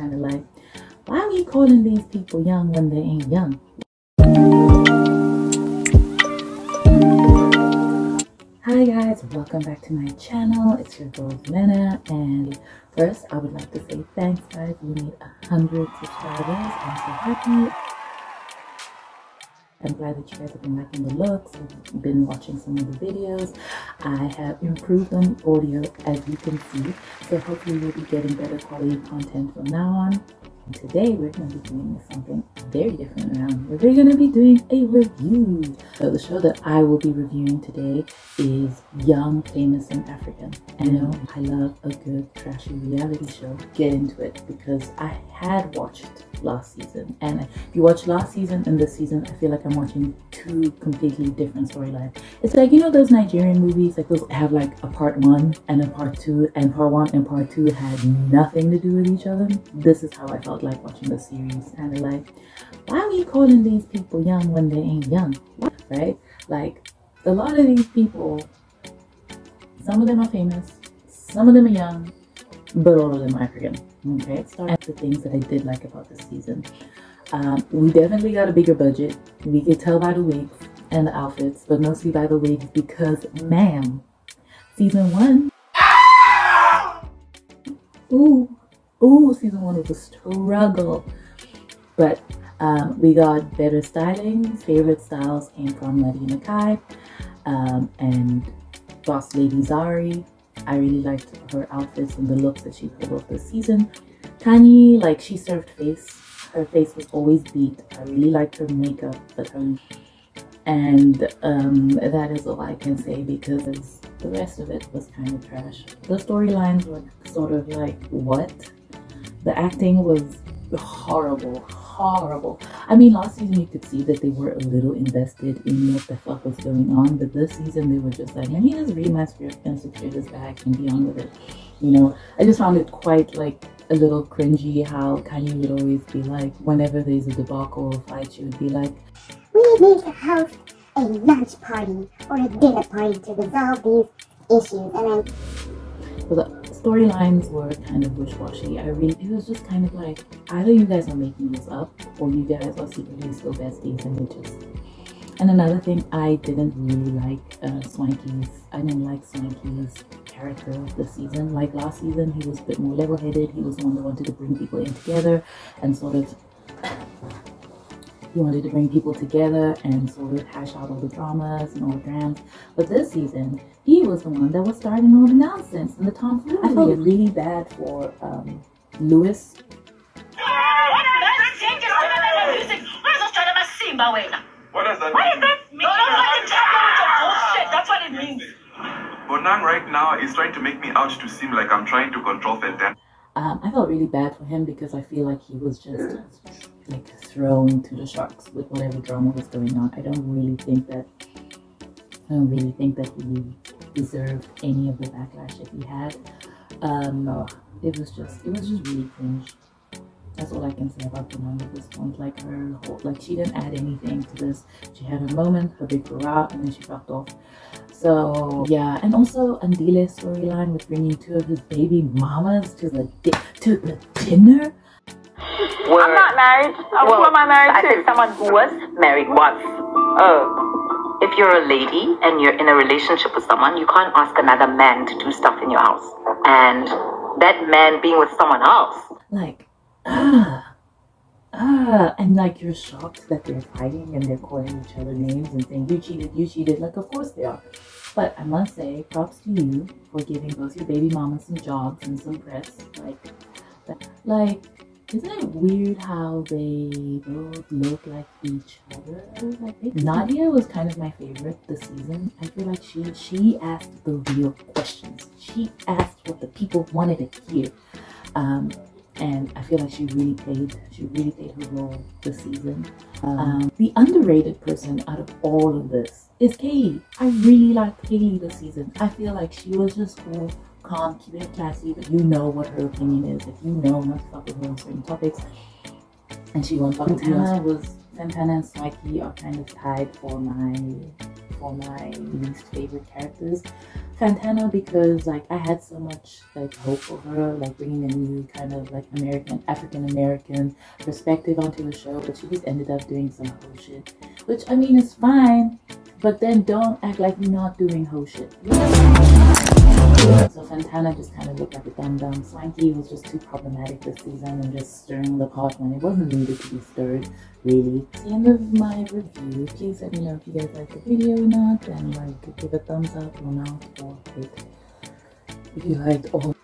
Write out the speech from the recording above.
kind of like, why are we calling these people young when they ain't young? Hi guys, welcome back to my channel. It's your girl Lena and first I would like to say thanks guys. We a hundred subscribers. I'm so happy. I'm glad that you guys have been liking the looks, have been watching some of the videos. I have improved on the audio as you can see. So hopefully you'll be getting better quality content from now on. And today we're going to be doing something very different around. We're going to be doing a review. So the show that I will be reviewing today is Young, Famous, and African. You know, I love a good trashy reality show. Get into it because I had watched last season. And if you watch last season and this season, I feel like I'm watching two completely different storylines. It's like, you know, those Nigerian movies, like those have like a part one and a part two, and part one and part two had nothing to do with each other. This is how I felt like watching the series. Of like, why are we calling these people young when they ain't young? Right? Like, a lot of these people, some of them are famous, some of them are young, but all of them are African. Okay, start with the things that I did like about this season. Um, we definitely got a bigger budget. We could tell by the wigs and the outfits, but mostly by the wigs because, ma'am, season one. Ooh, ooh, season one was a struggle. But um, we got better styling. Favorite styles came from Lady Nakai um, and Boss Lady Zari. I really liked her outfits and the looks that she pulled off this season. Tani, like she served face. Her face was always beat. I really liked her makeup, but her and um, that is all I can say because the rest of it was kind of trash. The storylines were sort of like what? The acting was horrible, horrible. I mean, last season you could see that they were a little invested in what the fuck was going on, but this season they were just like, let me just read my script and secure this bag and be on with it. You know, I just found it quite like a little cringy how Khanyi would always be like, whenever there's a debacle or fight, she would be like, We need to host a lunch party or a dinner party to resolve these issues. And then storylines were kind of wish-washy. I really, it was just kind of like, either you guys are making this up or you guys are secretly still besties and bitches. And another thing I didn't really like uh, Swanky's, I didn't like Swanky's character this season. Like last season, he was a bit more level-headed. He was the one that wanted to bring people in together and sort of he wanted to bring people together and sort of hash out all the dramas and all the drams. But this season, he was the one that was starting all the nonsense and the tomfoolery. I felt really bad for um, Luis. What does that What is mean? that? No, no, fucking tell with your bullshit. That's what it means. Bonang right now is trying to make me out to seem like I'm trying to control Fenton. Um, I felt really bad for him because I feel like he was just like thrown to the sharks with whatever drama was going on. I don't really think that I don't really think that he deserved any of the backlash that he had. Um, it was just it was just really cringe. That's all I can say about the mom at this point. Like her whole, like she didn't add anything to this. She had her moment, her big hurrah, and then she dropped off. So yeah, and also Andile's storyline with bringing two of his baby mamas to the di- to the dinner. I'm not married. Uh, who am I married I to? said someone who was married once. Oh. If you're a lady and you're in a relationship with someone, you can't ask another man to do stuff in your house. And that man being with someone else. Like ah ah, and like you're shocked that they're fighting and they're calling each other names and saying you cheated, you cheated. Like of course they are. But I must say, props to you for giving both your baby mama some jobs and some press. Like, like, isn't it weird how they both look like each other? Like, Nadia was kind of my favorite this season. I feel like she she asked the real questions. She asked what the people wanted to hear. Um, and I feel like she really played she really played her role this season. Um, the underrated person out of all of this is Kayleigh. I really liked Kayleigh this season. I feel like she was just cool, calm, keeping it classy, but you know what her opinion is. If you know not to fuck with her on certain topics, and she won't fuck with you. Fantana was Fantana and Swanky are kind of tied for my for my least favorite characters. Fantana because like I had so much like hope for her, like bringing a new kind of like American African American perspective onto the show, but she just ended up doing some bullshit, which I mean is fine, but then don't act like you're not doing hoe shit. So Fantana just kind of looked like a dumb dumb. Swanky was just too problematic this season and just stirring the pot when it wasn't needed to be stirred, really. At the end of my review, please let me know if you guys liked the video or not and like give a thumbs up or not or if you liked all